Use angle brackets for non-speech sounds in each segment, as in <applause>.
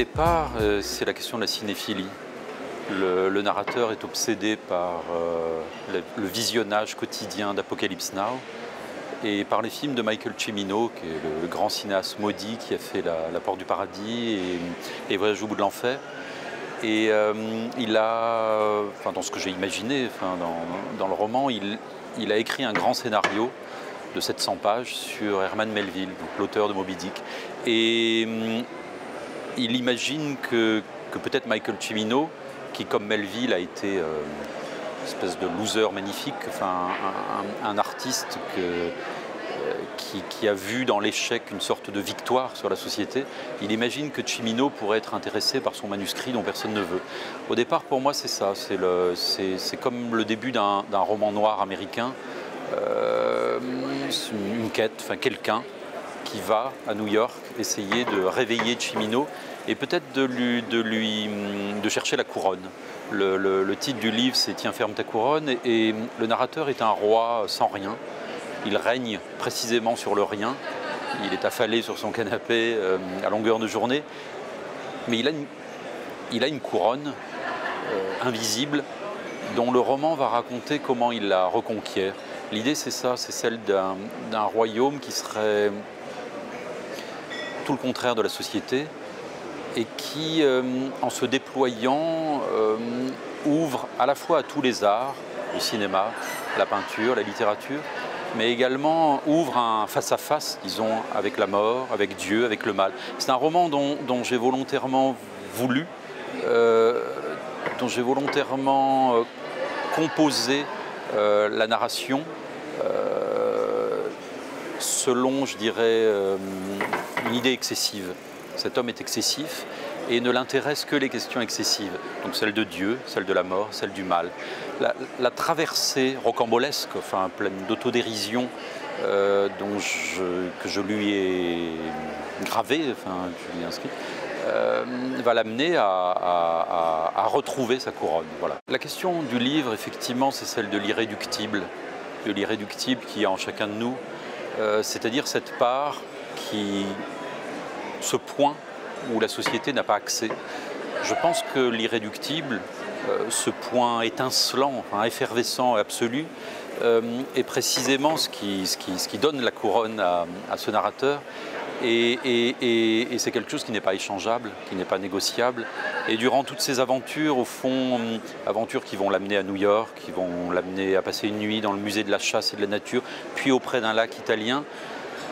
départ, euh, c'est la question de la cinéphilie. Le, narrateur est obsédé par euh, le, visionnage quotidien d'Apocalypse Now et par les films de Michael Cimino, qui est le, grand cinéaste maudit qui a fait La, Porte du Paradis et, et Voyage au bout de l'enfer. Et euh, il a, enfin, dans ce que j'ai imaginé, enfin, dans, le roman, il, a écrit un grand scénario de 700 pages sur Herman Melville, l'auteur de Moby Dick. Et hum, il imagine que, peut-être Michael Cimino, qui comme Melville a été euh, une espèce de loser magnifique, enfin un, artiste euh, qui, a vu dans l'échec une sorte de victoire sur la société, il imagine que Cimino pourrait être intéressé par son manuscrit dont personne ne veut. Au départ, pour moi, c'est ça. C'est comme le début d'un roman noir américain. Euh, une quête, enfin quelqu'un qui va à New York essayer de réveiller Chimino et peut-être de lui, de chercher la couronne. Le, titre du livre c'est Tiens ferme ta couronne et, le narrateur est un roi sans rien. Il règne précisément sur le rien. Il est affalé sur son canapé euh, à longueur de journée, mais il a une, il a une couronne euh, invisible dont le roman va raconter comment il la reconquiert. L'idée c'est ça, c'est celle d'un royaume qui serait tout le contraire de la société et qui, euh, en se déployant, euh, ouvre à la fois à tous les arts, le cinéma, la peinture, la littérature, mais également ouvre un face-à-face, disons, avec la mort, avec Dieu, avec le mal. C'est un roman dont, j'ai volontairement voulu, euh, dont j'ai volontairement composé la narration selon, je dirais, une idée excessive. Cet homme est excessif et ne l'intéresse que les questions excessives, donc celle de Dieu, celle de la mort, celle du mal. La, traversée rocambolesque, enfin pleine d'autodérision, euh, dont que je lui ai gravé, enfin je lui ai inscrit, euh, va l'amener à, retrouver sa couronne. Voilà. La question du livre, effectivement, c'est celle de l'irréductible, de l'irréductible qui est en chacun de nous, euh, c'est-à-dire cette part qui ce point où la société n'a pas accès. Je pense que l'irréductible, euh, ce point étincelant, effervescent et absolu, euh, est précisément ce qui, ce, qui, donne la couronne à, ce narrateur. Et, c'est quelque chose qui n'est pas échangeable, qui n'est pas négociable. Et durant toutes ces aventures, au fond, aventures qui vont l'amener à New York, qui vont l'amener à passer une nuit dans le musée de la chasse et de la nature, puis auprès d'un lac italien,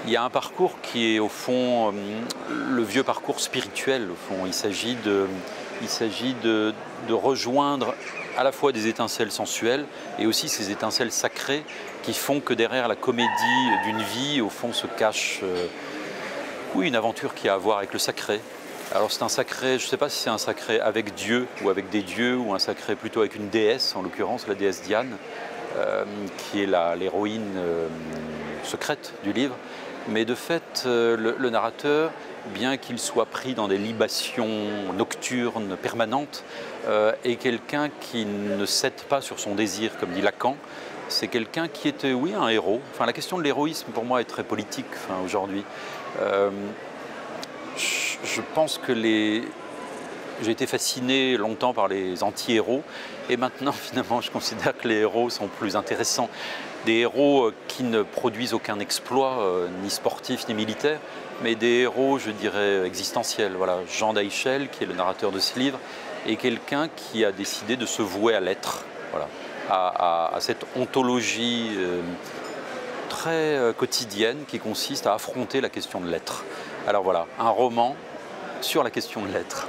il y a un parcours qui est au fond euh, le vieux parcours spirituel. Au fond, il s'agit de, il s'agit de, rejoindre à la fois des étincelles sensuelles et aussi ces étincelles sacrées qui font que derrière la comédie d'une vie, au fond, se cache euh, oui, une aventure qui a à voir avec le sacré. Alors c'est un sacré, je ne sais pas si c'est un sacré avec Dieu ou avec des dieux ou un sacré plutôt avec une déesse, en l'occurrence la déesse Diane, euh, qui est l'héroïne secrète du livre. Mais de fait, euh, le, narrateur, bien qu'il soit pris dans des libations nocturnes permanentes, euh, est quelqu'un qui ne cède pas sur son désir, comme dit Lacan. C'est quelqu'un qui était, oui, un héros. Enfin, la question de l'héroïsme, pour moi, est très politique aujourd'hui. Euh, je pense que les, j'ai été fasciné longtemps par les anti-héros et maintenant <laughs> finalement je considère que les héros sont plus intéressants. Des héros euh, qui ne produisent aucun exploit, euh, ni sportif ni militaire, mais des héros, je dirais, existentiels. Voilà, Jean Deichel, qui est le narrateur de ce livre, est quelqu'un qui a décidé de se vouer à l'être, voilà, à, cette ontologie euh, très quotidienne qui consiste à affronter la question de l'être. Alors voilà, un roman sur la question de l'être.